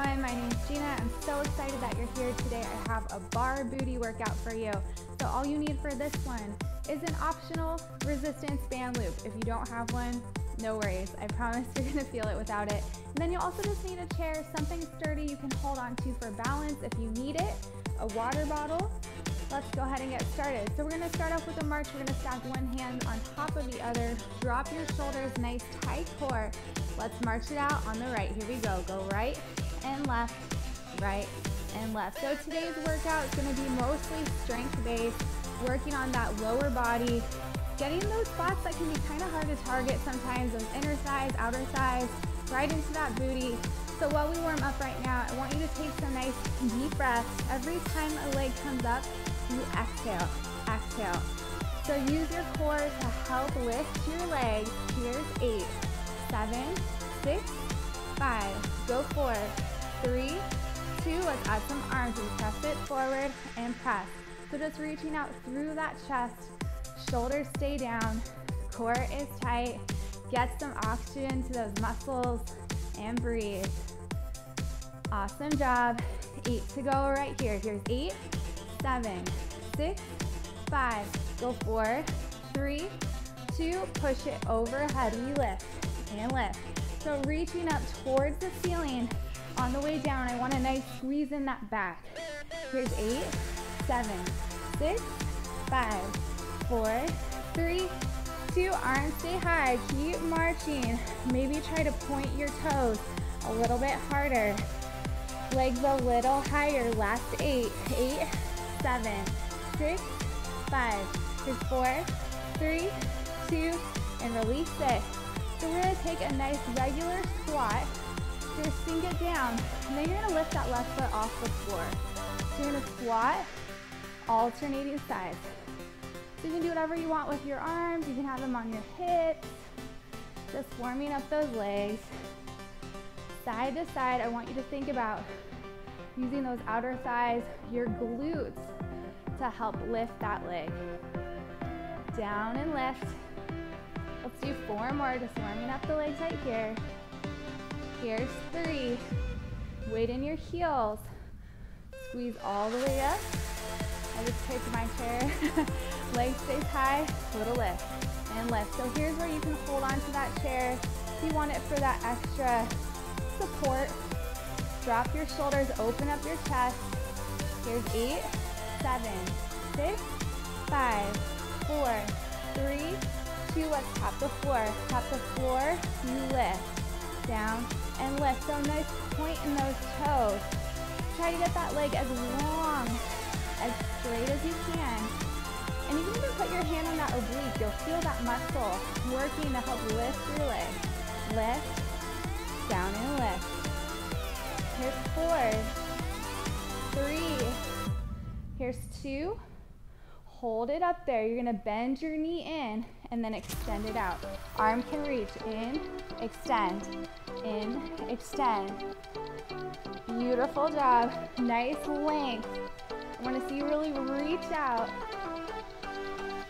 everyone. My name is Gina. I'm so excited that you're here today. I have a barre booty workout for you. So all you need for this one is an optional resistance band loop. If you don't have one, no worries. I promise you're gonna feel it without it. And then you'll also just need a chair, something sturdy you can hold on to for balance if you need it, a water bottle. Let's go ahead and get started. So we're gonna start off with a march. We're gonna stack one hand on top of the other. Drop your shoulders, nice tight core. Let's march it out on the right. Here we go. Go right and left, right and left. So today's workout is gonna be mostly strength based, working on that lower body, getting those spots that can be kind of hard to target sometimes, those inner thighs, outer thighs, right into that booty. So while we warm up right now, I want you to take some nice deep breaths. Every time a leg comes up, you exhale, exhale. So use your core to help lift your legs. Here's eight, seven, six, five, go four, three, two, let's add some arms. We press it forward and press. So just reaching out through that chest, shoulders stay down, core is tight, get some oxygen to those muscles and breathe. Awesome job. Eight to go right here. Here's eight, seven, six, five, go four, three, two, push it overhead, we lift and lift. So reaching up towards the ceiling on the way down, I want a nice squeeze in that back. Here's eight, seven, six, five, four, three, two, arms stay high, keep marching. Maybe try to point your toes a little bit harder. Legs a little higher, last eight, eight, seven, six, five, here's four, three, two, and release it. So we're gonna take a nice regular squat. You're sink it down, and then you're gonna lift that left foot off the floor. So you're gonna squat, alternating sides. So you can do whatever you want with your arms. You can have them on your hips. Just warming up those legs. Side to side, I want you to think about using those outer thighs, your glutes, to help lift that leg. Down and lift. Let's do four more, just warming up the legs right here. Here's three. Weight in your heels. Squeeze all the way up. I just picked my chair. Leg stays high, little lift and lift. So here's where you can hold on to that chair if you want it for that extra support. Drop your shoulders, open up your chest. Here's eight, seven, six, five, four, three, two. Let's tap the floor. Tap the floor, you lift. Down and lift. So nice point in those toes. Try to get that leg as long, as straight as you can. And you can even put your hand on that oblique. You'll feel that muscle working to help lift your leg. Lift, down and lift. Here's four, three, here's two. Hold it up there. You're gonna bend your knee in and then extend it out. Arm can reach in, extend, in, extend. Beautiful job. Nice length. I wanna see you really reach out.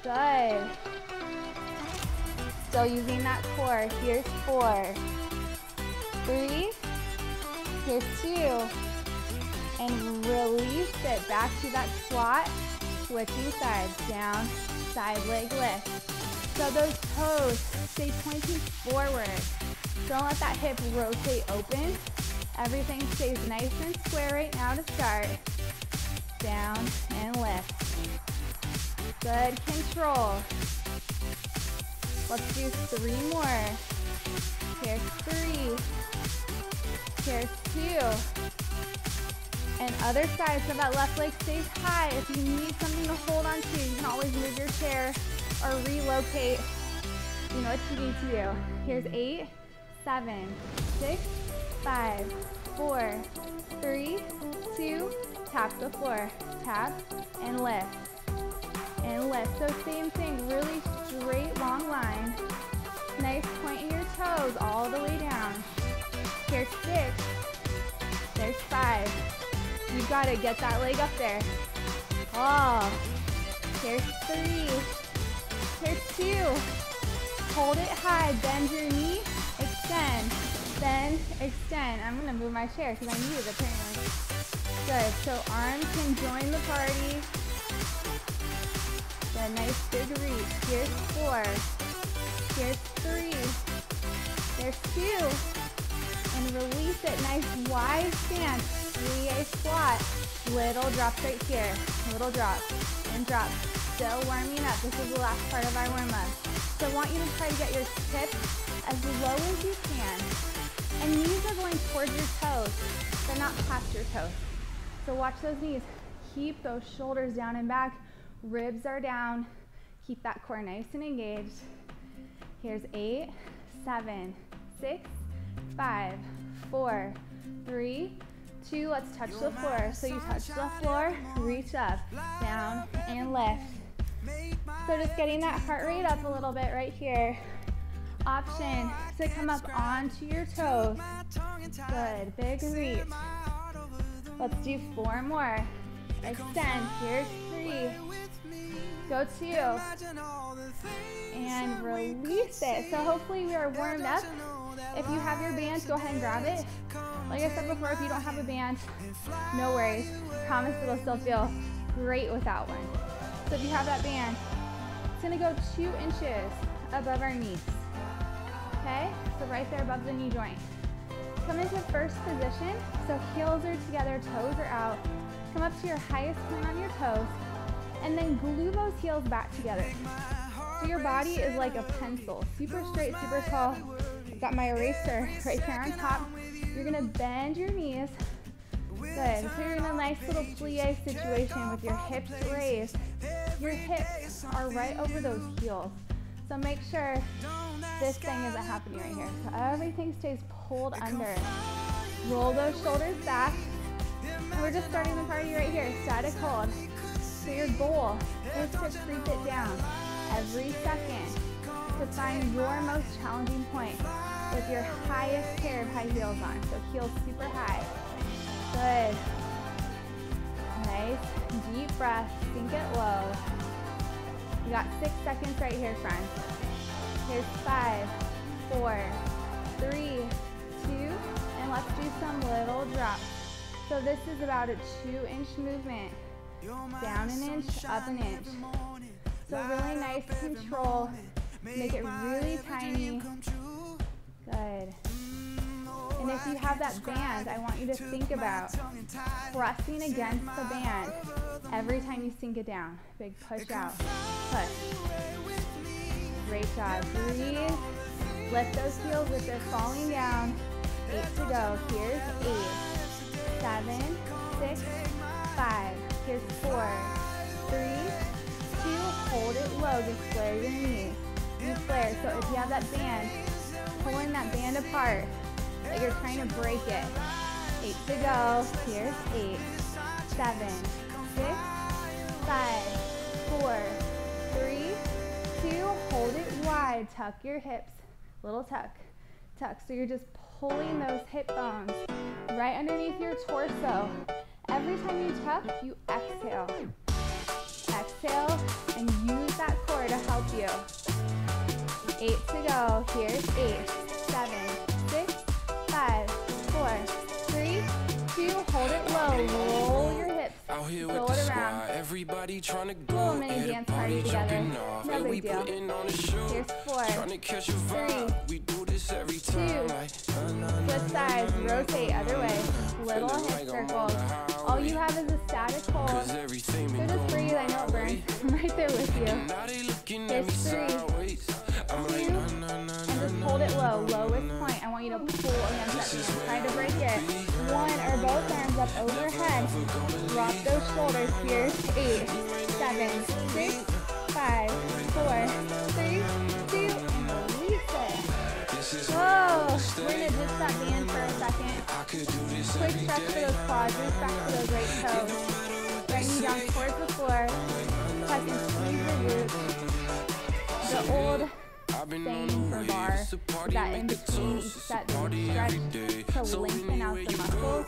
Good. Still using that core. Here's four, three, here's two, and release it back to that squat. Switching sides, down, side leg lift. So those toes stay pointing forward. Don't let that hip rotate open. Everything stays nice and square right now to start. Down and lift. Good control. Let's do three more. Here's three. Here's two. And other side, so that left leg stays high. If you need something to hold on to, you can always move your chair or relocate. You know you need to do. Here's eight, seven, six, five, four, three, two, tap the floor. Tap and lift. And lift. So same thing, really straight, long line. Nice point in your toes all the way down. Here's six. There's five. You've gotta get that leg up there. Oh, here's three. Here's two. Hold it high, bend your knee, extend. Then extend. I'm gonna move my chair because I need it apparently. Good, so arms can join the party. Good, nice big reach. Here's four. Here's three. There's two. And release it. Nice wide stance. Plie squat. Little drops right here. Little drop and drop. Still warming up. This is the last part of our warm up. So I want you to try to get your hips as low as you can. And knees are going towards your toes. They're not past your toes. So watch those knees. Keep those shoulders down and back. Ribs are down. Keep that core nice and engaged. Here's eight, seven, six, five, four, three, two. Let's touch the floor. So you touch the floor, reach up, down, and lift. So just getting that heart rate up a little bit right here. Option to come up onto your toes. Good, big reach. Let's do four more. Extend, here's three. Go two. And release it. So hopefully we are warmed up. If you have your band, go ahead and grab it. Like I said before, if you don't have a band, no worries. Promise it'll still feel great without one. So if you have that band, it's gonna go two inches above our knees. Okay, so right there above the knee joint. Come into first position. So heels are together, toes are out. Come up to your highest point on your toes, and then glue those heels back together. So your body is like a pencil, super straight, super tall. I've got my eraser right here on top. You're gonna bend your knees. Good. So you're in a nice little plie situation with your hips raised. Your hips are right over those heels. So make sure this thing isn't happening right here. So everything stays pulled under. Roll those shoulders back. We're just starting the party right here, static hold. So your goal is to creep it down every second to find your most challenging point with your highest pair of high heels on. So heels super high. Good. Nice. Deep breath. Sink it low. You got six seconds right here, friends. Here's five, four, three, two, and let's do some little drops. So this is about a two inch movement. Down an inch, up an inch. So really nice control. Make it really tiny. Good. And if you have that band, I want you to think about pressing against the band every time you sink it down. Big push out. Push. Great job. Breathe. Lift those heels if they're falling down. Eight to go. Here's eight, seven, six, five. Here's four, three, two. Hold it low. Just flare your knees. You flare. So if you have that band, pulling that band apart, like you're trying to break it. Eight to go. Here's eight, seven, six, five, four, three, two. Hold it wide. Tuck your hips. Little tuck. Tuck. So you're just pulling those hip bones right underneath your torso. Every time you tuck, you exhale. Exhale and use that core to help you. Eight to go. Here's eight, hips. Roll it around. Everybody trying to go mini dance party together. No big deal. Here's four, Trying to catch a vibe. We do this every time. two, Switch sides, rotate other way. Little hip circles. All you have is a static hold. So just breathe, I know it burns. I'm right there with you. Now they looking at me Here's three, sideways. I'm like, two, and just hold it low, low, na, want you to pull against that band. Try to break it. One or both arms up overhead. Drop those shoulders. here. eight, seven, six, five, four, three, two, and release it. Whoa, we're gonna ditch that band for a second. Quick stretch for those quads, reach back to those right toes. Right knee down towards the floor. Tuck and squeeze your glutes. The old same or bar that in between each set stretch to lengthen out the muscles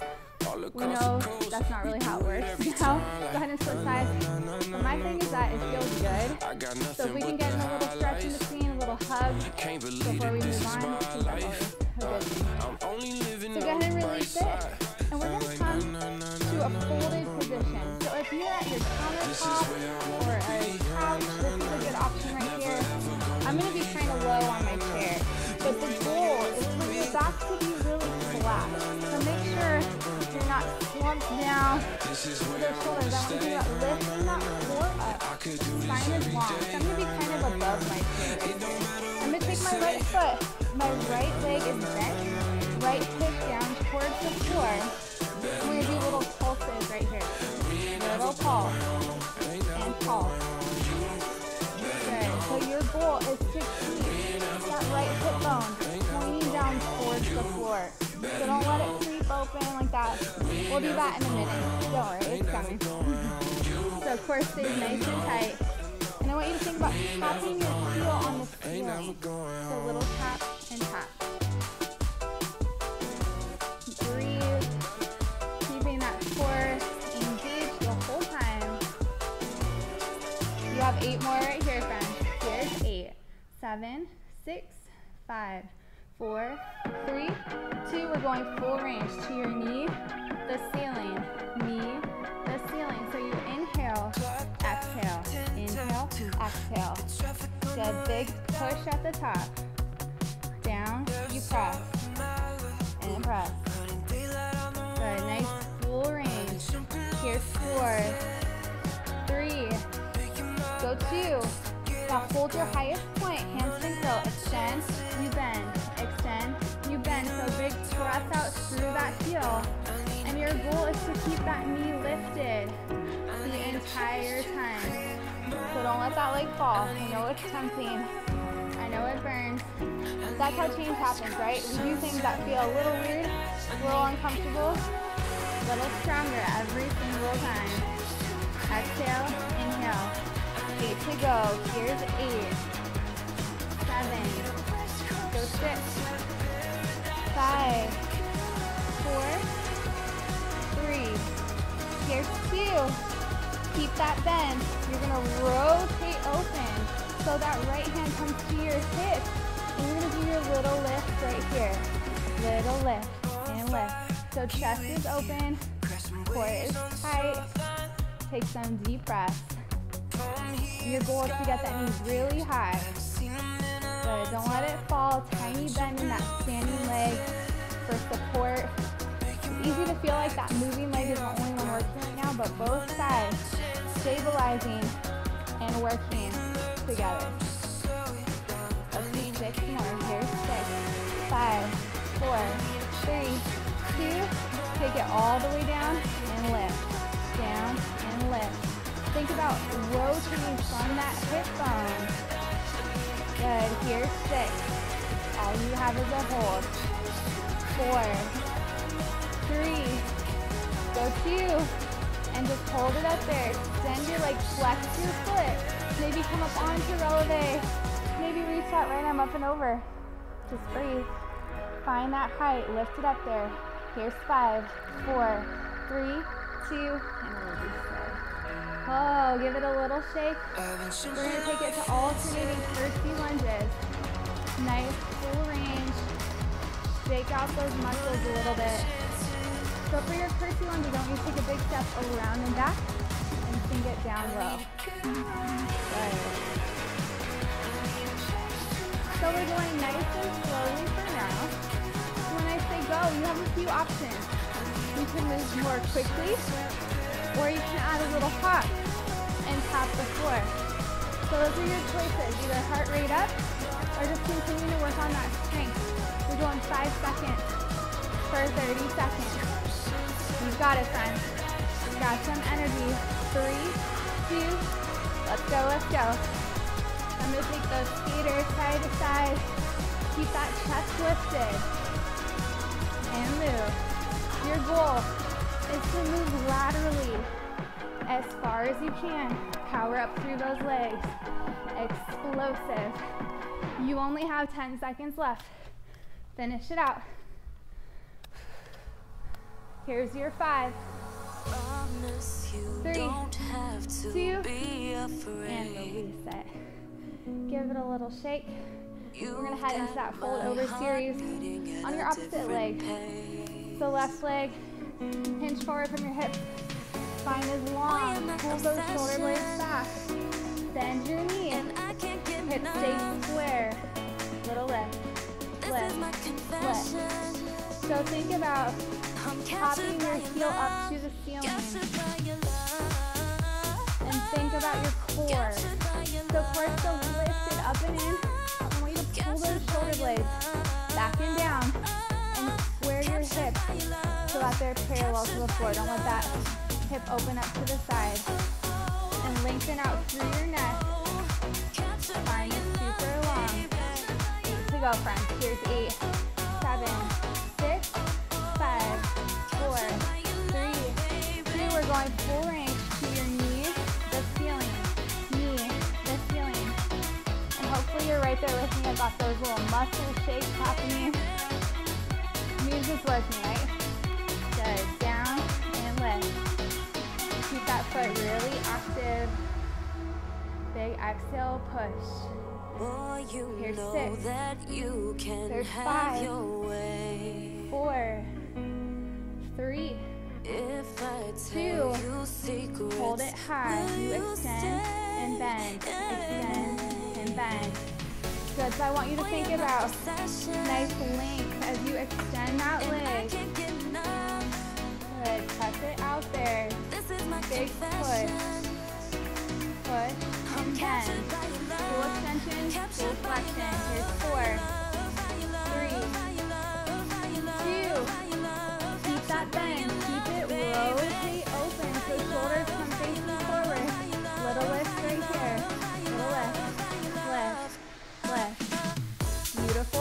we know that's not really how it works you know. Go ahead and switch sides. But my thing is that it feels good. So if we can get in a little stretch in between, a little hug before we move on, always a good. So go ahead and release it. And we're going to come to a folded position. So if you're at your countertop or a couch, this is a good option right here. I'm going to be kind of low on my chair. But the goal is for your back to be really flat. So make sure you're not slumped down to the shoulders. I want to lift that floor up. Spine is long. So I'm going to be kind of above my chair. I'm going to take my right foot. My right leg is bent. Right hip down towards the floor. We're going to do little pulses right here. Little pulse. And pulse. Goal is to keep that right hip bone pointing down towards the floor. So don't let it creep open like that. We'll do that in a minute. Don't worry, it's coming. So core stays nice and tight. And I want you to think about tapping your heel on the ceiling. So little tap and tap. Seven, six, five, four, three, two. We're going full range to your knee, the ceiling, knee, the ceiling. So you inhale, exhale, inhale, exhale. Good, big push at the top. Down, you press, and press. Good, nice full range. Here's four, three, go two. Now hold your highest point, hamstring curl, extend, you bend, extend, you bend. So big press out through that heel. And your goal is to keep that knee lifted the entire time. So don't let that leg fall. I know it's tempting. I know it burns. That's how change happens, right? We do things that feel a little weird, a little uncomfortable, a little stronger every single time. Exhale, inhale. Eight to go. Here's eight. Seven. Go six. Five. Four. Three. Here's two. Keep that bend. You're gonna rotate open so that right hand comes to your hip. And you're gonna do your little lift right here. Little lift and lift. So chest is open, core is tight. Take some deep breaths. Your goal is to get that knee really high. Good. Don't let it fall. Tiny bend in that standing leg for support. It's easy to feel like that moving leg is the only one working right now, but both sides stabilizing and working together. Let's do six more. Here's six, five, four, three, two. Take it all the way down and lift. Down and lift. Think about rotating from that hip bone. Good. Here's six. All you have is a hold. Four, three, go two, and just hold it up there. Extend your leg, flex your foot. Maybe come up onto releve. Maybe reach that right arm up and over. Just breathe. Find that height, lift it up there. Here's five, four, three, two. Oh, give it a little shake. We're gonna take it to alternating curtsy lunges. Nice full range. Shake out those muscles a little bit. So for your curtsy lunge, don't need to take a big step around and back and sink it down low. Good. So we're going nice and slowly for now. When I say go, you have a few options. You can move more quickly, or you can add a little hop and tap the floor. So those are your choices, either heart rate up or just continue to work on that strength. We're going five seconds for 30 seconds. You've got it, friends. Got some energy. Three, two, let's go, let's go. I'm gonna take those skaters side to side. Keep that chest lifted. And move. Your goal is to move laterally as far as you can. Power up through those legs. Explosive. You only have 10 seconds left. Finish it out. Here's your five, three, two, and release it. Give it a little shake. We're gonna head into that fold over series on your opposite leg. So left leg, hinge forward from your hips. Spine is long. Pull those shoulder blades back. Bend your knees. Hips stay square. Little lift. Lift. Lift. So think about popping your heel up to the ceiling. And think about your core. So core still lifted up and in. I want you to pull those shoulder blades back and down and square your hips so that they're parallel to the floor. Don't let that hip open up to the side. And lengthen out through your neck. Spine is super long. Eight to go, friends. Here's eight, seven, six, five, four, three, two. We're going full range to your knee, the ceiling, knee, the ceiling. And hopefully you're right there with me. I got those little muscle shakes happening. Music's with me, right? Good. Down and lift. Keep that foot really active. Big exhale, push. Here's six. that you can There's have five. your way. Four, three, If I Two. tell you secrets, hold it high. You extend and bend, extend and bend. Good, so I want you to think about nice length as you extend that leg. can't get enough. Good, tuck it out there. This is my Big confession. Push and captured bend. by your Full extension, full Captured by your flexion. Here's four,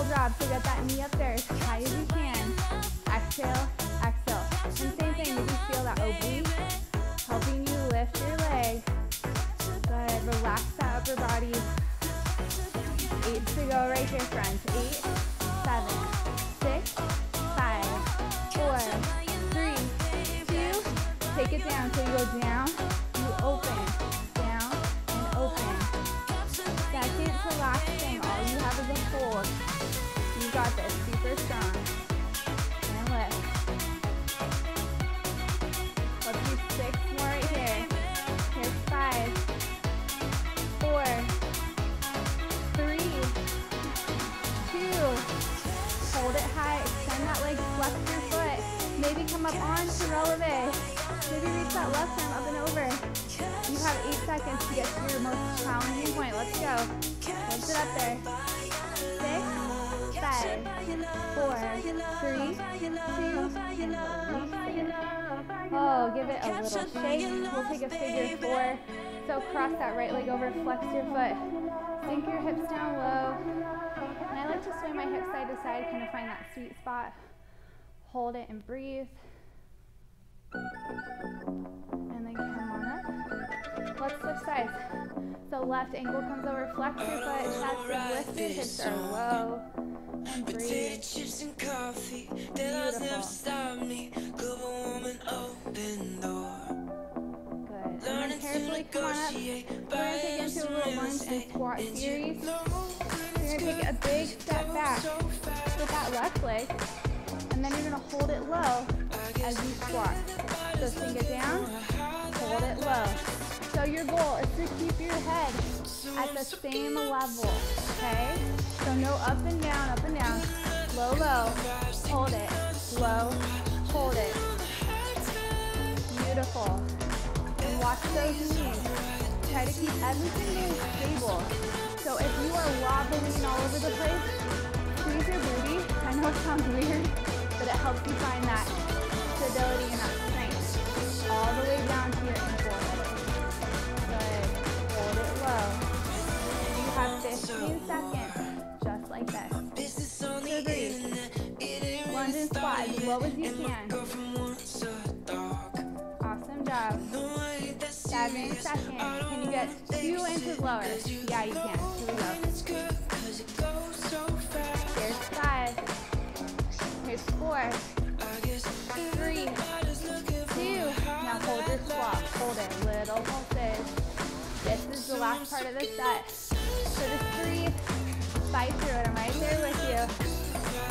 Beautiful job. So get that knee up there as high as you can. Exhale. Exhale. And same thing. You feel that oblique? Helping you lift your leg. Good. Relax that upper body. Eight to go right here, friends. Eight, seven, six, five, four, three, two. Take it down. So you go down, you open, down, and open. Second to last thing. All you have is a hold. Got this. Super strong. And lift. Let's do six more right here. Here's five, four, three, two. Hold it high. Extend that leg. Flex your foot. Maybe come up onto releve. Maybe reach that left arm up and over. You have eight seconds to get to your most challenging point. Let's go. Lift it up there. Five, four, three, two, and. Oh, give it a little shake. We'll take a figure four. So cross that right leg over, flex your foot. Sink your hips down low. And I like to sway my hips side to side, kind of find that sweet spot. Hold it and breathe. And then come on up. Let's switch sides. So left ankle comes over, flex your foot, chest is lifted, hips are low. And Potato breathe. chips and coffee. Deadlines Beautiful. never stop me. Good woman, open door. Good. And then Learning to carefully come on up. negotiate. We're gonna take into a lunge and squat series. You're gonna take a big step back with that left leg, and then you're gonna hold it low as you squat. So sink it down, hold it low. So your goal is to keep your head at the same level, okay? So no up and down, up and down, low, low, hold it, low, hold it. Beautiful. And watch those knees. Try to keep everything really stable. So if you are wobbling all over the place, squeeze your booty. I know it sounds weird, but it helps you find that stability and that. All the way down to your ankle. Good. Hold it low. You have 15 seconds, just like this. Two, internet. Lunge and squat as low as you can. Awesome job. Seven seconds. Can you get two inches lower? Yeah, you can. Here we go. Here's five. Here's four. Three. last part of this set. So the three, fight through it. I'm right here with you.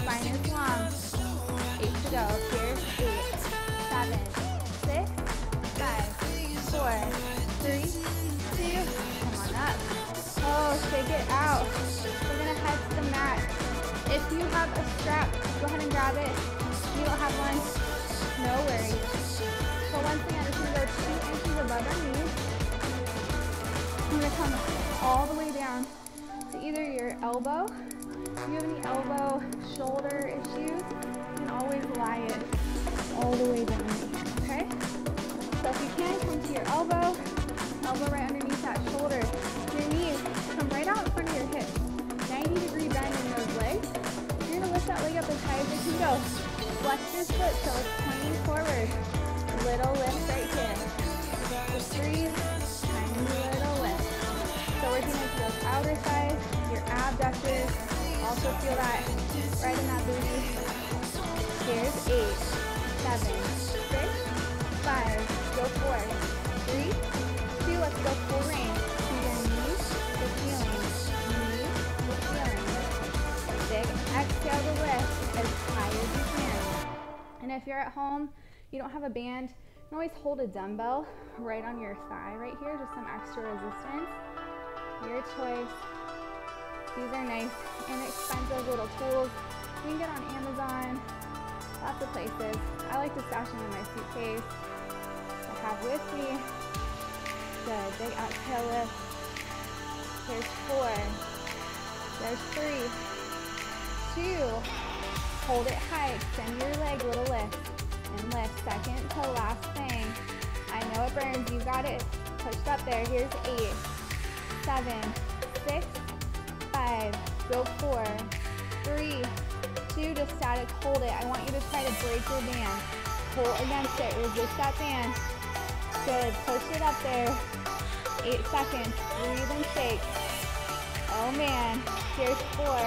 Spine is long. Eight to go. Here's eight, seven, six, five, four, three, two. Come on up. Oh, shake it out. We're gonna head to the mat. If you have a strap, go ahead and grab it. If you don't have one, no worries. But one thing, I just gonna go two inches above our knees, Gonna come all the way down to either your elbow. If you have any elbow, shoulder at home, you don't have a band, you can always hold a dumbbell right on your thigh right here, just some extra resistance. Your choice. These are nice, inexpensive little tools. You can get on Amazon, lots of places. I like to stash them in my suitcase. I have with me. Good, big exhale lift. There's four. There's three. Two. Hold it high, extend your leg, little lift. And lift, second to last thing. I know it burns, you got it. Pushed up there, here's eight, seven, six, five, go four, three, two, just static, hold it. I want you to try to break your band. Pull against it, resist that band. Good, push it up there. Eight seconds, breathe and shake. Oh man, here's four,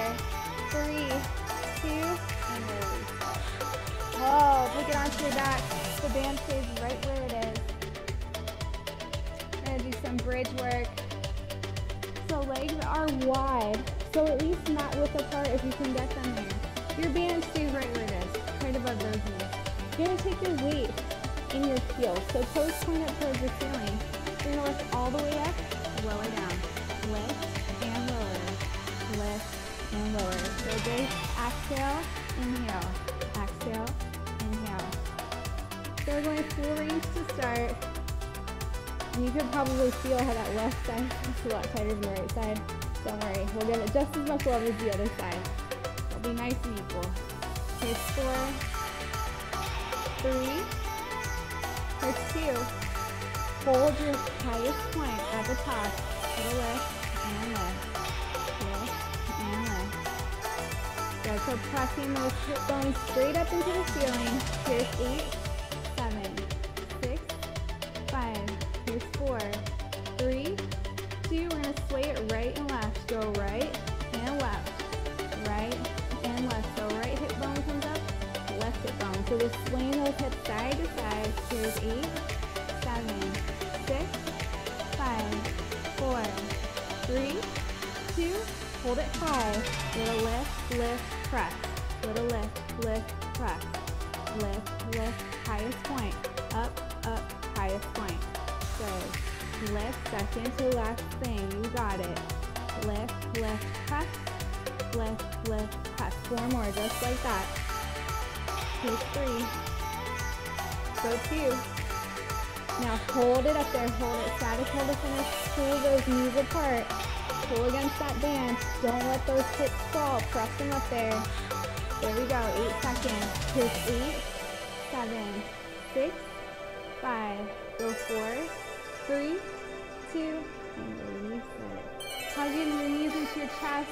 three, two. Oh, take it onto your back. The band stays right where it is. We're gonna do some bridge work. So legs are wide, so at least not width apart if you can get them there. Your band stays right where it is, right above those knees. You're gonna take your weight in your heels, so toes point up towards the ceiling. You're gonna lift all the way up, lower down. Lift and lower. Lift and lower. So big exhale, inhale. Exhale, inhale. So we're going full range to start. And you could probably feel how that left side is a lot tighter than the right side. Don't worry, we'll give it just as much love as the other side. It'll be nice and equal. Here's four, three, here's two. Hold your highest point at the top. Little lift and Good, so pressing those hip bones straight up into the ceiling. Here's eight, seven, six, five. Here's four, three, two. We're gonna sway it right and left. Go right and left, right and left. So right hip bone comes up, left hip bone. So we're swaying those hips side to side. Here's eight, seven, six, five, four, three, two. Hold it high. Little lift, lift, press. Little lift, lift, press. Lift, lift, highest point. Up, up, highest point. Good. Lift, second to last thing. You got it. Lift, lift, press. Lift, lift, press. Four more, just like that. Here's three. Go two. Now hold it up there. Hold it static. Hold it finish. Pull those knees apart. Pull against that band. Don't let those hips fall. Press them up there. There we go. Eight seconds. Here's eight, seven, six, five. Go four, three, two, and release it. Hugging your knees into your chest.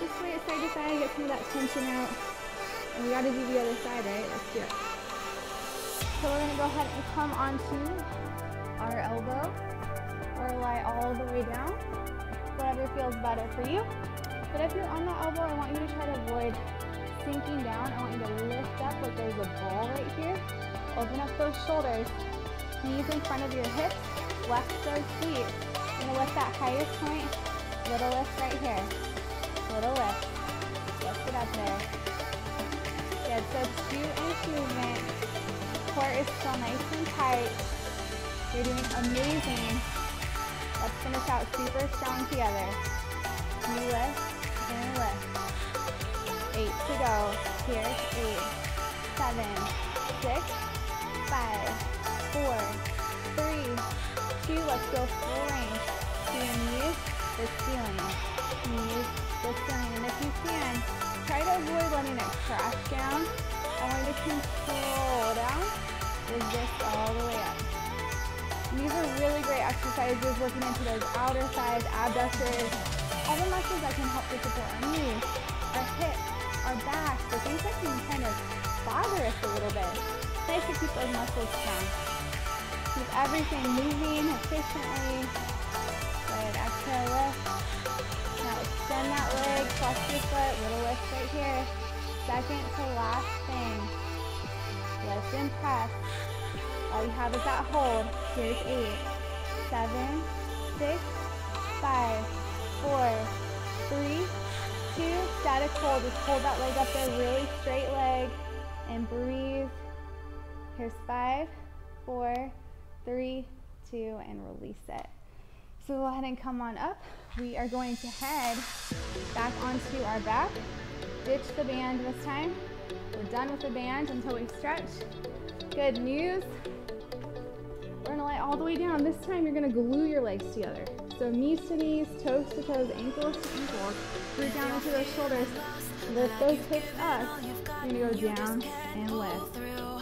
Just sway it side to side. Get some of that tension out. And we gotta do the other side, right? Let's do it. So we're gonna go ahead and come onto our elbow or lie all the way down. Whatever feels better for you. But if you're on the elbow, I want you to try to avoid sinking down. I want you to lift up like there's a ball right here. Open up those shoulders. Knees in front of your hips. Flex those feet. You're gonna lift that highest point. Little lift right here. Little lift. Lift it up there. Good. So two inch movement. Core is still nice and tight. You're doing amazing. Finish out super strong together. You lift and lift. Eight to go. Here's eight, seven, six, five, four, three, two. Let's go full range. So your knees, the ceiling. Knees, the ceiling. And if you can, try to avoid letting it crash down. I want you to control down. Resist all the way up. These are really great exercises working into those outer thighs, abductors, all the muscles that can help to support our knees, our hips, our backs, the things that can kind of bother us a little bit. It's nice to keep those muscles strong. Keep everything moving efficiently. Good, exhale, lift. Now extend that leg, flex your foot, little lift right here. Second to last thing. Lift and press. All you have is that hold. Here's eight, seven, six, five, four, three, two. Static hold. Just hold that leg up there, really straight leg, and breathe. Here's five, four, three, two, and release it. So go ahead and come on up. We are going to head back onto our back. Ditch the band this time. We're done with the band until we stretch. Good news. We're gonna lie all the way down. This time you're gonna glue your legs together. So knees to knees, toes to toes, ankles to ankles. Root down into those shoulders. Lift those hips up. You're gonna go down and lift.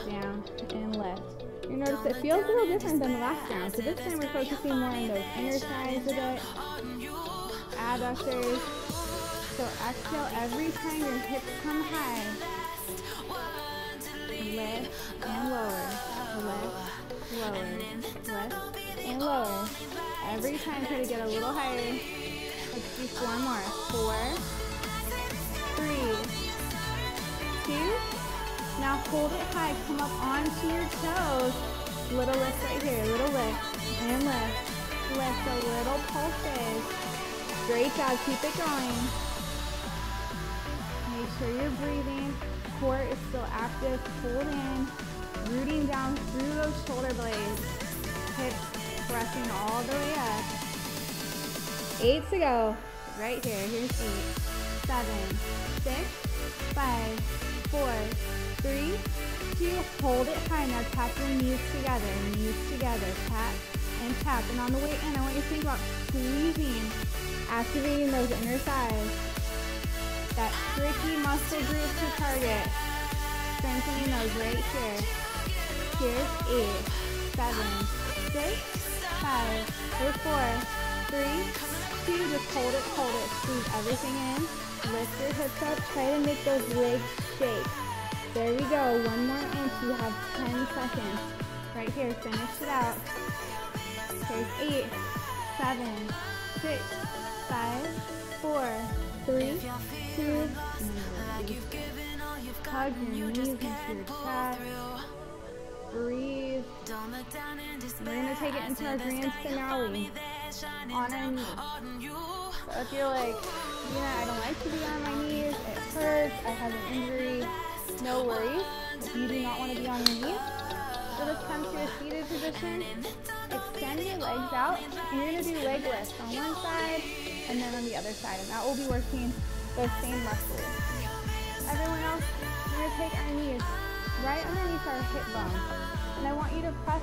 Down and lift. You notice it feels a little different than the last round. So this time we're focusing more on those inner thighs a bit. Adductors. So exhale every time your hips come high. Lift and lower. Lift, lower. Lift and lower. Every time try to get a little higher. Let's do four more. Four, three, two. Now hold it high. Come up onto your toes. Little lift right here. Little lift and lift. Lift a little pulses. Great job. Keep it going. Make sure you're breathing. Core is still active. Hold in. Rooting down through those shoulder blades. Hips pressing all the way up. Eight to go. Right here. Here's eight, seven, six, five, four, three, two. Hold it high. Now tap your knees together. Knees together. Tap and tap. And on the way in, I want you to think about squeezing, activating those inner thighs. That tricky muscle group to target. Strengthening those right here. Here's eight, seven, six, five, or four, three, two. Just hold it, hold it. Squeeze everything in. Lift your hips up. Try to make those legs shake. There we go. One more inch. You have 10 seconds. Right here. Finish it out. Here's eight, seven, six, five, four, three, two, release. Hug your knees into your chest. Breathe. We're gonna take it into our grand finale. On our knees. So if you're like, yeah, I don't like to be on my knees, it hurts, I have an injury, no worries. If you do not want to be on your knees, so just come to a seated position, extend your legs out, and you're gonna do leg lifts on one side and then on the other side, and that will be working those same muscles. Everyone else, we're gonna take our knees right underneath our hip bone, and I want you to press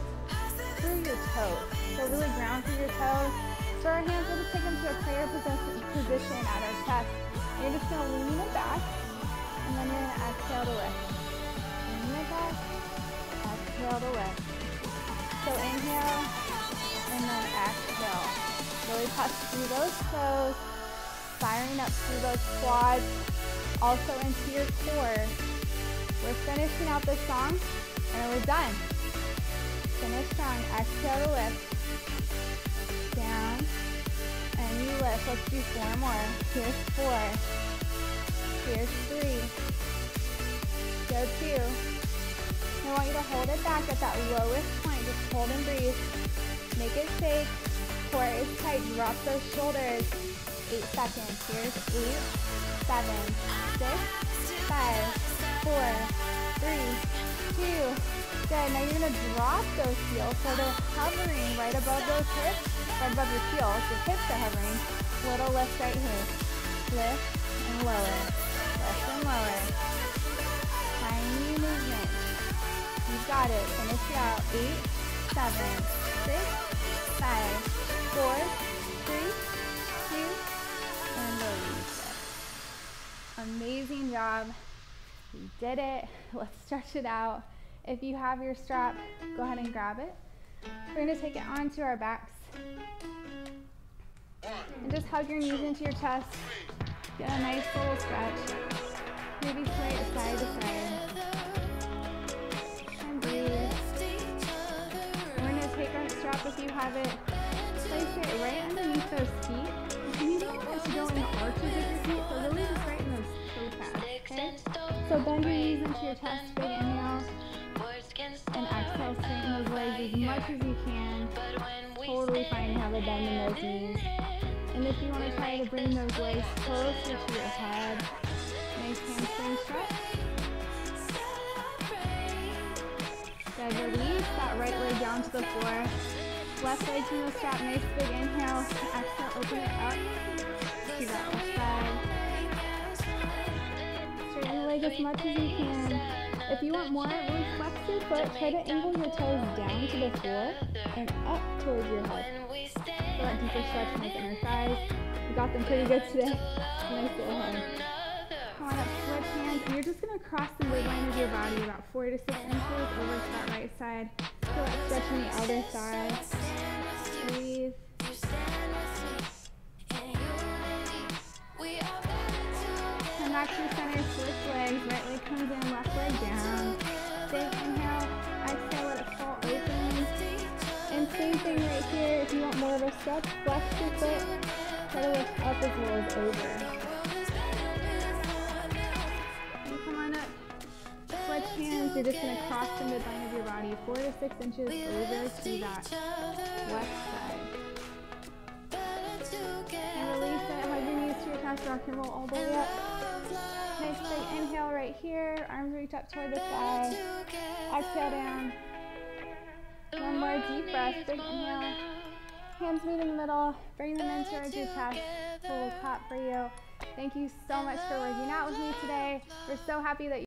through your toes. So really ground through your toes. So our hands, we'll just take them to a prayer position, at our chest. And you're just gonna lean it back, and then you're gonna exhale to lift. Lean it back, exhale to lift. So inhale, and then exhale. Really press through those toes, firing up through those quads, also into your core. We're finishing out this song, and we're done. Finish strong. Exhale to lift. Down. And you lift. Let's do four more. Here's four. Here's three. Go two. I want you to hold it back at that lowest point. Just hold and breathe. Make it shake. Core is tight. Drop those shoulders. Eight seconds. Here's eight, seven, six, five, four, three, two. Good. Now you're gonna drop those heels so they're hovering right above those hips, right above your heels. Your hips are hovering. Little lift right here. lift and lower, lift and lower. Tiny movement. You got it. Finish it out. Eight, seven, six, five, four, three, two, and release. Amazing job. You did it. Let's stretch it out. If you have your strap, go ahead and grab it. We're gonna take it onto our backs. And just hug your knees into your chest. Get a nice little stretch. Maybe sway it side to side. And breathe. We're gonna take our strap if you have it. Place it right underneath those feet. And you it to go in the arches of your feet, so really just right in those toe pads. Okay? So bend your knees into your chest, big inhale. And exhale, straighten those legs as much as you can. Totally to have a bend in those knees. And if you want to try to bring those legs closer to your head, nice hamstring stretch. Good, release that right leg down to the floor. Left leg from the strap, nice big inhale. Exhale, open it up to that left side. Straighten the leg as much as you can. If you want more, really flex your foot. Try to angle your toes down to the floor and up towards your head. Feel that deeper stretch in those inner thighs. You got them pretty good today. Nice little hug. Come on up, switch hands. And you're just gonna cross the midline of your body about four to six inches over to that right side. Feel that stretch in the other thigh. Breathe. Back to center, switch legs. Right leg comes in, left leg down. Big inhale, exhale, let it fall open. And same thing right here. If you want more of a stretch, flex your foot. Try to lift up as well as over. And come on up. Switch hands. You're just gonna cross the midline of your body, four to six inches over to that left side. And release it. Hug your knees to your chest. Rock and roll all the way up. Nice big inhale right here. Arms reach up toward the sky. Exhale down. One more deep breath. Big inhale. Hands meet in the middle. Bring them in towards your chest. Full clap for you. Thank you so much for working out with me today. We're so happy that you